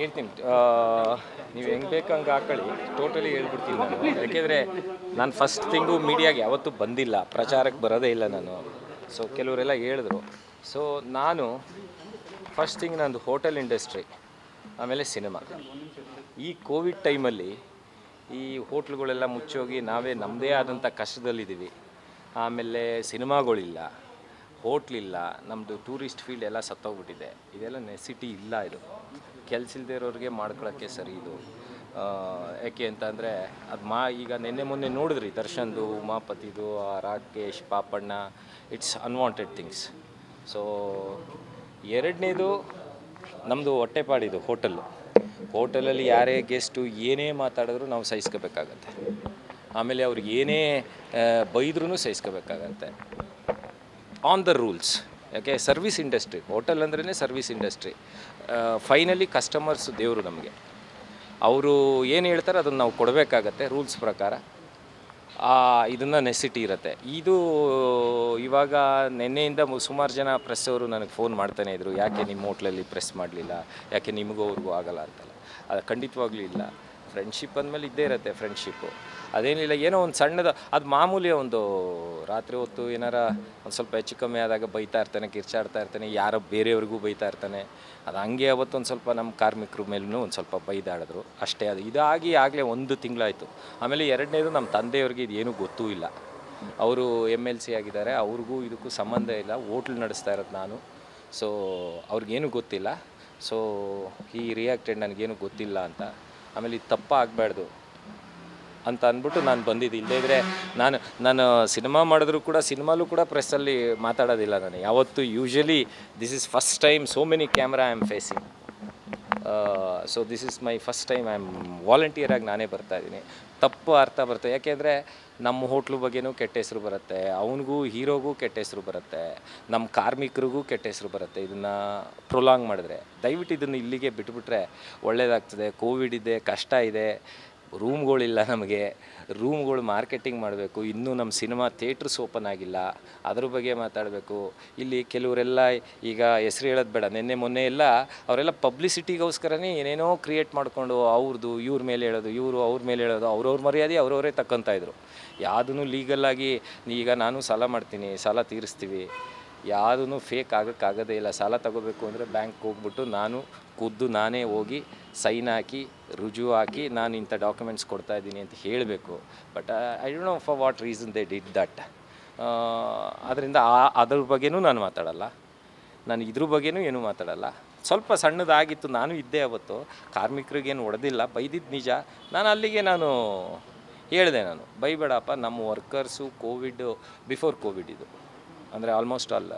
ಹೇಳ್ತೀನಿ ನೀವು ಹೆಂಗೆ ಬೇಕು ಹಂಗೆ ಹಾಕೊಳ್ಳಿ. ಟೋಟಲಿ ಹೇಳ್ಬಿಡ್ತೀನಿ ನಾನು. ಯಾಕೆಂದರೆ ನಾನು ಫಸ್ಟ್ ತಿಂಗು ಮೀಡಿಯಾಗೆ ಯಾವತ್ತೂ ಬಂದಿಲ್ಲ. ಪ್ರಚಾರಕ್ಕೆ ಬರೋದೇ ಇಲ್ಲ ನಾನು. ಸೊ ಕೆಲವರೆಲ್ಲ ಹೇಳಿದ್ರು. ಸೊ ನಾನು ಫಸ್ಟ್ ಥಿಂಗ್ ನಂದು ಹೋಟೆಲ್ ಇಂಡಸ್ಟ್ರಿ ಆಮೇಲೆ ಸಿನಿಮಾ ಈ ಕೋವಿಡ್ ಟೈಮಲ್ಲಿ ಈ ಹೋಟ್ಲುಗಳೆಲ್ಲ ಮುಚ್ಚೋಗಿ ನಾವೇ ನಮ್ಮದೇ ಆದಂಥ ಕಷ್ಟದಲ್ಲಿದ್ದೀವಿ. ಆಮೇಲೆ ಸಿನಿಮಾಗಳಿಲ್ಲ ಹೋಟ್ಲಿಲ್ಲ ನಮ್ಮದು ಟೂರಿಸ್ಟ್ ಫೀಲ್ಡ್ ಎಲ್ಲ ಸತ್ತೋಗ್ಬಿಟ್ಟಿದೆ. ಇದೆಲ್ಲ ನೆಸಿಟಿ ಇಲ್ಲ ಇದು. ಕೆಲಸ ಇಲ್ಲದೆ ಇರೋರಿಗೆ ಮಾಡ್ಕೊಳ್ಳೋಕ್ಕೆ ಸರಿ ಇದು. ಯಾಕೆ ಅಂತಂದರೆ ಅದು ಮಾ, ಈಗ ನಿನ್ನೆ ಮೊನ್ನೆ ನೋಡಿದ್ರಿ ದರ್ಶನ್ದು, ಉಮಾಪತಿದು, ಆ Rakesh, Papanna it's unwanted things so ಎರಡನೇದು ನಮ್ಮದು ಹೊಟ್ಟೆಪಾಡಿದು ಹೋಟೆಲ್ಲು ಹೋಟೆಲಲ್ಲಿ ಯಾರೇ ಗೆಸ್ಟು ಏನೇ ಮಾತಾಡಿದ್ರು ನಾವು ಸಹಿಸ್ಕೋಬೇಕಾಗತ್ತೆ. ಆಮೇಲೆ ಅವ್ರಿಗೆ ಏನೇ ಬೈದ್ರೂ ಸಹಿಸ್ಕೋಬೇಕಾಗತ್ತೆ. ಆನ್ ದ ರೂಲ್ಸ್ ಯಾಕೆ ಸರ್ವಿಸ್ ಇಂಡಸ್ಟ್ರಿ ಹೋಟೆಲ್ ಅಂದ್ರೇ ಸರ್ವಿಸ್ ಇಂಡಸ್ಟ್ರಿ ಫೈನಲಿ ಕಸ್ಟಮರ್ಸ್ ದೇವರು ನಮಗೆ. ಅವರು ಏನು ಹೇಳ್ತಾರೆ, ಅದನ್ನು ನಾವು ಕೊಡಬೇಕಾಗತ್ತೆ ರೂಲ್ಸ್ ಪ್ರಕಾರ. ಇದನ್ನು ನೆಸಿಟಿ ಇರುತ್ತೆ. ಇದು ಇವಾಗ ನಿನ್ನೆಯಿಂದ ಸುಮಾರು ಜನ ಪ್ರೆಸ್ ಅವರು ನನಗೆ ಫೋನ್ ಮಾಡ್ತಾನೆ ಇದ್ರು. ಯಾಕೆ ನಿಮ್ಮ ಹೋಟ್ಲಲ್ಲಿ ಪ್ರೆಸ್ ಮಾಡಲಿಲ್ಲ? ಯಾಕೆ ನಿಮಗೂ ಅವ್ರಿಗೂ ಆಗಲ್ಲ ಅಂತಲ್ಲ. ಅದು ಖಂಡಿತವಾಗ್ಲೂ ಇಲ್ಲ. ಫ್ರೆಂಡ್ಶಿಪ್ ಅಂದಮೇಲೆ ಇದ್ದೇ ಇರುತ್ತೆ ಫ್ರೆಂಡ್ಶಿಪ್ಪು ಅದೇನಿಲ್ಲ, ಏನೋ ಒಂದು ಸಣ್ಣದ, ಅದು ಮಾಮೂಲಿ ಒಂದು ರಾತ್ರಿ ಹೊತ್ತು ಏನಾರ ಒಂದು ಸ್ವಲ್ಪ ಹೆಚ್ಚು ಕಮ್ಮಿ ಆದಾಗ ಬೈತಾ ಇರ್ತಾನೆ, ಕಿರ್ಚಾಡ್ತಾ ಇರ್ತಾನೆ, ಯಾರೋ ಬೇರೆಯವ್ರಿಗೂ ಬೈತಾ ಇರ್ತಾನೆ. ಅದು ಹಂಗೆ ಅವತ್ತು ಒಂದು ಸ್ವಲ್ಪ ನಮ್ಮ ಕಾರ್ಮಿಕರ ಮೇಲೂ ಒಂದು ಸ್ವಲ್ಪ ಬೈದಾಡಿದ್ರು. ಅಷ್ಟೇ ಅದು. ಇದಾಗಿ ಆಗಲೇ ಒಂದು ತಿಂಗಳಾಯಿತು. ಆಮೇಲೆ ಎರಡನೇದು ನಮ್ಮ ತಂದೆಯವ್ರಿಗೆ ಇದು ಏನೂ ಗೊತ್ತೂ ಇಲ್ಲ. ಅವರು ಎಂ ಎಲ್ ಸಿ ಆಗಿದ್ದಾರೆ, ಅವ್ರಿಗೂ ಇದಕ್ಕೂ ಸಂಬಂಧ ಇಲ್ಲ. ಹೋಟ್ಲ್ ನಡೆಸ್ತಾ ಇರೋದು ನಾನು. ಸೊ ಅವ್ರಿಗೇನು ಗೊತ್ತಿಲ್ಲ. ಸೊ ಈ ರಿಯಾಕ್ಟೆಡ್ ನನಗೇನು ಗೊತ್ತಿಲ್ಲ ಅಂತ. ಆಮೇಲೆ ಇದು ತಪ್ಪ ಆಗಬಾರ್ದು ಅಂತ ಅಂದ್ಬಿಟ್ಟು ನಾನು ಬಂದಿದ್ದು. ಇಲ್ಲದೇ ಇದ್ದರೆ ನಾನು ನಾನು ಸಿನಿಮಾ ಮಾಡಿದ್ರು ಕೂಡ, ಸಿನಿಮಾಲೂ ಕೂಡ ಪ್ರೆಸ್ಸಲ್ಲಿ ಮಾತಾಡೋದಿಲ್ಲ ನಾನು. ಯಾವತ್ತು usually this is first time so many camera I am facing so this is my first time I am ವಾಲಂಟಿಯರಾಗಿ ನಾನೇ ಬರ್ತಾ ಇದ್ದೀನಿ. ತಪ್ಪು ಅರ್ಥ ಬರುತ್ತೆ. ಯಾಕೆಂದರೆ ನಮ್ಮ ಹೋಟ್ಲು ಬಗ್ಗೆನೂ ಕೆಟ್ಟ ಹೆಸರು ಬರುತ್ತೆ. ಅವನಿಗೂ, ಹೀರೋಗೂ ಕೆಟ್ಟ ಹೆಸರು ಬರುತ್ತೆ. ನಮ್ಮ ಕಾರ್ಮಿಕರಿಗೂ ಕೆಟ್ಟ ಹೆಸರು ಬರುತ್ತೆ. ಇದನ್ನು ಪ್ರೊಲಾಂಗ್ ಮಾಡಿದ್ರೆ. ದಯವಿಟ್ಟು ಇದನ್ನು ಇಲ್ಲಿಗೆ ಬಿಟ್ಬಿಟ್ರೆ ಒಳ್ಳೆಯದಾಗ್ತದೆ ಕೋವಿಡ್ ಇದೆ, ಕಷ್ಟ ಇದೆ. ರೂಮ್ಗಳಿಲ್ಲ ನಮಗೆ. ರೂಮ್ಗಳು ಮಾರ್ಕೆಟಿಂಗ್ ಮಾಡಬೇಕು. ಇನ್ನೂ ನಮ್ಮ ಸಿನಿಮಾ ಥಿಯೇಟ್ರ್ಸ್ ಓಪನ್ ಆಗಿಲ್ಲ. ಅದ್ರ ಬಗ್ಗೆ ಮಾತಾಡಬೇಕು. ಇಲ್ಲಿ ಕೆಲವರೆಲ್ಲ ಈಗ ಹೆಸ್ರು ಹೇಳೋದು ಬೇಡ. ನಿನ್ನೆ ಮೊನ್ನೆ ಎಲ್ಲ ಅವರೆಲ್ಲ ಪಬ್ಲಿಸಿಟಿಗೋಸ್ಕರನೇ ಏನೇನೋ ಕ್ರಿಯೇಟ್ ಮಾಡಿಕೊಂಡು ಅವ್ರದ್ದು, ಇವ್ರ ಮೇಲೆ ಹೇಳೋದು, ಇವರು ಅವ್ರ ಮೇಲೆ ಹೇಳೋದು, ಅವ್ರವ್ರ ಮರ್ಯಾದೆ ಅವ್ರವರೇ ತಕ್ಕಂತ ಇದ್ರು. ಯಾವುದೂ ಲೀಗಲ್ಲಾಗಿ ಈಗ ನಾನು ಸಾಲ ಮಾಡ್ತೀನಿ, ಸಾಲ ತೀರಿಸ್ತೀವಿ. ಯಾವುದೂ ಫೇಕ್ ಆಗೋಕ್ಕಾಗೋದೇ ಇಲ್ಲ. ಸಾಲ ತಗೋಬೇಕು ಅಂದರೆ ಬ್ಯಾಂಕ್ ಹೋಗ್ಬಿಟ್ಟು ನಾನು ಖುದ್ದು ನಾನೇ ಹೋಗಿ ಸೈನ್ ಹಾಕಿ, ರುಜು ಹಾಕಿ ನಾನು ಇಂಥ ಡಾಕ್ಯುಮೆಂಟ್ಸ್ ಕೊಡ್ತಾ ಇದ್ದೀನಿ ಅಂತ ಹೇಳಬೇಕು. But I don't know for what reason they did that ಅದರಿಂದ ಆ, ಅದ್ರ ಬಗ್ಗೆನೂ ನಾನು ಮಾತಾಡಲ್ಲ. ನಾನು ಇದ್ರ ಬಗ್ಗೆನೂ ಏನೂ ಮಾತಾಡಲ್ಲ. ಸ್ವಲ್ಪ ಸಣ್ಣದಾಗಿತ್ತು, ನಾನು ಇದ್ದೆ ಅವತ್ತು. ಕಾರ್ಮಿಕರಿಗೇನು ಹೊಡೆದಿಲ್ಲ ಬೈದಿದ್ದು ನಿಜ. ನಾನು ಅಲ್ಲಿಗೆ ನಾನು ಹೇಳಿದೆ ನಾನು, ಬೈಬೇಡಪ್ಪ, ನಮ್ಮ ವರ್ಕರ್ಸು ಕೋವಿಡ್ ಬಿಫೋರ್ ಕೋವಿಡ್ ಇದು. ಅಂದರೆ ಆಲ್ಮೋಸ್ಟ್ ಆಲ್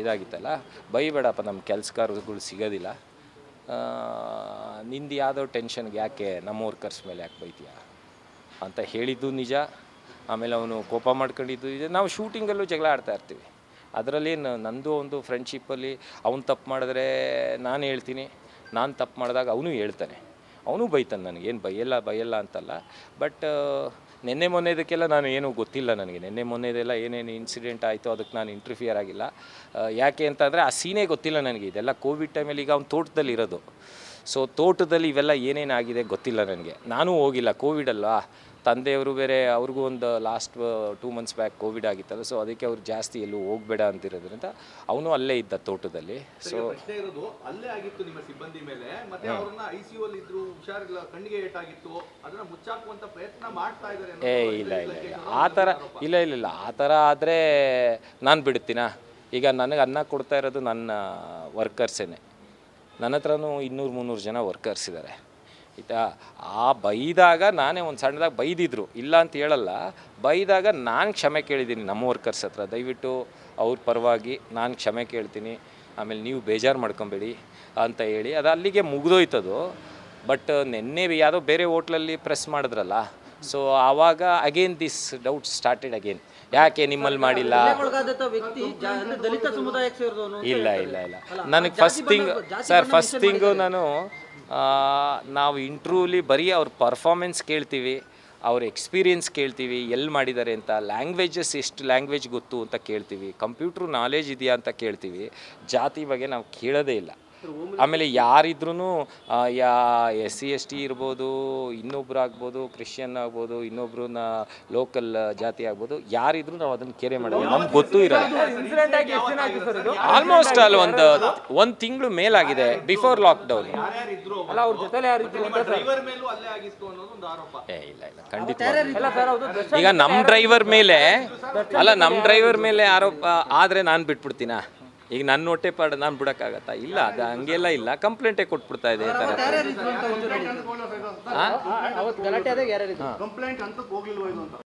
ಇದಾಗಿತ್ತಲ್ಲ. ಬೈಬೇಡಪ್ಪ ನಮ್ಮ ಕೆಲಸಗಾರಗಳು ಸಿಗೋದಿಲ್ಲ. ನಿಂದು ಯಾವುದೋ ಟೆನ್ಷನ್ಗೆ ಯಾಕೆ ನಮ್ಮ ವರ್ಕರ್ಸ್ ಮೇಲೆ ಯಾಕೆ ಬೈತೀಯ? ಅಂತ ಹೇಳಿದ್ದು ನಿಜ. ಆಮೇಲೆ ಅವನು ಕೋಪ ಮಾಡ್ಕೊಂಡಿದ್ದು ಇದೆ ನಾವು ಶೂಟಿಂಗಲ್ಲೂ ಜಗಳ ಆಡ್ತಾ ಇರ್ತೀವಿ. ಅದರಲ್ಲಿ ನಂದು ಒಂದು ಫ್ರೆಂಡ್ಶಿಪ್ಪಲ್ಲಿ ಅವ್ನು ತಪ್ಪು ಮಾಡಿದ್ರೆ ನಾನು ಹೇಳ್ತೀನಿ. ನಾನು ತಪ್ಪು ಮಾಡಿದಾಗ ಅವನು ಹೇಳ್ತಾನೆ. ಅವನು ಬೈತಾನೆ ನನಗೇನು ಬೈಯಲ್ಲ ಬೈಯಲ್ಲ ಅಂತಲ್ಲ. ಬಟ್ ನಿನ್ನೆ ಮೊನ್ನೆದಕ್ಕೆಲ್ಲ ನಾನು ಏನೂ ಗೊತ್ತಿಲ್ಲ ನನಗೆ. ನಿನ್ನೆ ಮೊನ್ನೆದೆಲ್ಲ ಏನೇನು ಇನ್ಸಿಡೆಂಟ್ ಆಯಿತು ಅದಕ್ಕೆ ನಾನು ಇಂಟ್ರಿಫಿಯರ್ ಆಗಿಲ್ಲ. ಯಾಕೆ ಅಂತಂದರೆ ಆ ಸೀನೇ ಗೊತ್ತಿಲ್ಲ ನನಗೆ. ಇದೆಲ್ಲ ಕೋವಿಡ್ ಟೈಮಲ್ಲಿ ಈಗ ಅವ್ನು ತೋಟದಲ್ಲಿ ಇರೋದು. ಸೊ ತೋಟದಲ್ಲಿ ಇವೆಲ್ಲ ಏನೇನಾಗಿದೆ ಗೊತ್ತಿಲ್ಲ ನನಗೆ. ನಾನು ಹೋಗಿಲ್ಲ. ಕೋವಿಡ್ ಅಲ್ಲ ತಂದೆಯವರು ಬೇರೆ ಅವ್ರಿಗೂ ಒಂದು last two months back Covid ಆಗಿತ್ತಲ್ಲ ಸೊ ಅದಕ್ಕೆ ಅವ್ರು ಜಾಸ್ತಿ ಎಲ್ಲೂ ಹೋಗಬೇಡ ಅಂತಿರೋದ್ರಿಂದ ಅವನು ಅಲ್ಲೇ ಇದ್ದ ತೋಟದಲ್ಲಿ. ಸೊ ಅಲ್ಲೇ ಆಗಿತ್ತು ನಿಮ್ಮ ಸಿಬ್ಬಂದಿ ಮೇಲೆ ಮತ್ತೆ ಅವ್ರನ್ನ ಐಸಿಯು ಅಲ್ಲಿ ಇದ್ರು ಹುಷಾರಿಲ್ಲ ಕಣ್ಣಿಗೆ ಏಟಾಗಿತ್ತು ಅದನ್ನ ಮುಚ್ಚಾಕುವಂತ ಪ್ರಯತ್ನ ಮಾಡ್ತಾ ಇದ್ದಾರೆ ಏ ಇಲ್ಲ ಇಲ್ಲ ಇಲ್ಲ. ಆ ಥರ ಇಲ್ಲ ಇಲ್ಲ ಇಲ್ಲ. ಆ ಥರ ಆದರೆ ನಾನು ಬಿಡ್ತೀನಾ? ಈಗ ನನಗೆ ಅನ್ನ ಕೊಡ್ತಾ ಇರೋದು ನನ್ನ ವರ್ಕರ್ಸೇನೆ ನನ್ನ ಹತ್ರನೂ ಇನ್ನೂರು ಮುನ್ನೂರು ಜನ ವರ್ಕರ್ಸ್ ಇದ್ದಾರೆ ಆಯಿತಾ? ಆ ಬೈದಾಗ ನಾನೇ ಒಂದು ಸಣ್ಣದಾಗಿ ಬೈದಿದ್ರು. ಇಲ್ಲ ಅಂತ ಹೇಳಲ್ಲ. ಬೈದಾಗ ನಾನು ಕ್ಷಮೆ ಕೇಳಿದ್ದೀನಿ ನಮ್ಮ ವರ್ಕರ್ಸ್ ಹತ್ರ. ದಯವಿಟ್ಟು ಅವ್ರ ಪರವಾಗಿ ನಾನು ಕ್ಷಮೆ ಕೇಳ್ತೀನಿ. ಆಮೇಲೆ ನೀವು ಬೇಜಾರು ಮಾಡ್ಕೊಬೇಡಿ ಅಂತ ಹೇಳಿ ಅದು ಅಲ್ಲಿಗೆ ಮುಗಿದೋಯ್ತದು. ಬಟ್ ನಿನ್ನೆ ಯಾವುದೋ ಬೇರೆ ಹೋಟ್ಲಲ್ಲಿ ಪ್ರೆಸ್ ಮಾಡಿದ್ರಲ್ಲ. ಸೊ ಆವಾಗ again this doubt started again ಯಾಕೆ ನಿಮ್ಮಲ್ಲಿ ಮಾಡಿಲ್ಲ? ಇಲ್ಲ ಇಲ್ಲ ಇಲ್ಲ. ನನಗೆ first thing sir first thing ನಾನು ನಾವು ಇಂಟ್ರೂಲಿ ಬರೀ ಅವ್ರ ಪರ್ಫಾರ್ಮೆನ್ಸ್ ಕೇಳ್ತೀವಿ, ಅವ್ರ ಎಕ್ಸ್ಪೀರಿಯನ್ಸ್ ಕೇಳ್ತೀವಿ ಎಲ್ಲಿ ಮಾಡಿದ್ದಾರೆ ಅಂತ ಲ್ಯಾಂಗ್ವೇಜಸ್ ಎಷ್ಟು ಲ್ಯಾಂಗ್ವೇಜ್ ಗೊತ್ತು ಅಂತ ಕೇಳ್ತೀವಿ ಕಂಪ್ಯೂಟ್ರ್ ನಾಲೇಜ್ ಇದೆಯಾ ಅಂತ ಕೇಳ್ತೀವಿ, ಜಾತಿ ಬಗ್ಗೆ ನಾವು ಕೇಳೋದೇ ಇಲ್ಲ. ಆಮೇಲೆ ಯಾರಿದ್ರೂ ಯಾ ಎಸ್ ಸಿ ಎಸ್ ಟಿ ಇರ್ಬೋದು ಇನ್ನೊಬ್ರು ಆಗ್ಬೋದು ಕ್ರಿಶ್ಚಿಯನ್ ಆಗ್ಬೋದು ಇನ್ನೊಬ್ರನ್ನ ಲೋಕಲ್ ಜಾತಿ ಆಗ್ಬೋದು ಯಾರಿದ್ರು ನಾವು ಅದನ್ನು ಕೇರೆ ಮಾಡೋದು ನಮ್ಗೆ ಗೊತ್ತೂ ಇರಲ್ಲ. ಆಲ್ಮೋಸ್ಟ್ ಅಲ್ಲಿ ಒಂದು ಒಂದು ತಿಂಗಳು ಮೇಲಾಗಿದೆ ಬಿಫೋರ್ ಲಾಕ್ಡೌನ್ ಯಾರ್ಯಾರು ಇದ್ರು ಅಲ್ಲ ಅವ್ರ ಜೊತೆಲೆ ಯಾರಿದ್ರು ಅಂತ ಸರ್? ಡ್ರೈವರ್ ಮೇಲೂ ಅಲ್ಲೇ ಆಗಿತ್ತು ಅನ್ನೋದು ಒಂದು ಆರೋಪ. ಏ ಇಲ್ಲ ಇಲ್ಲ ಖಂಡಿತ. ಇಲ್ಲ ಸರ್ ಹೌದು ಈಗ ನಮ್ಮ ಡ್ರೈವರ್ ಮೇಲೆ ಅಲ್ಲ ನಮ್ಮ ಡ್ರೈವರ್ ಮೇಲೆ ಆರೋಪ ಆದರೆ ನಾನು ಬಿಟ್ಬಿಡ್ತೀನಾ? ಈಗ ನನ್ನ ಹೊಟ್ಟೆ ಪಾಡ ನಾನು ಬಿಡೋಕ್ಕಾಗತ್ತಾ? ಇಲ್ಲ ಅದು ಹಂಗೆಲ್ಲ ಇಲ್ಲ. ಕಂಪ್ಲೇಂಟೇ ಕೊಟ್ಬಿಡ್ತಾ ಇದೆ ಈ ಥರ. ಹಾಂ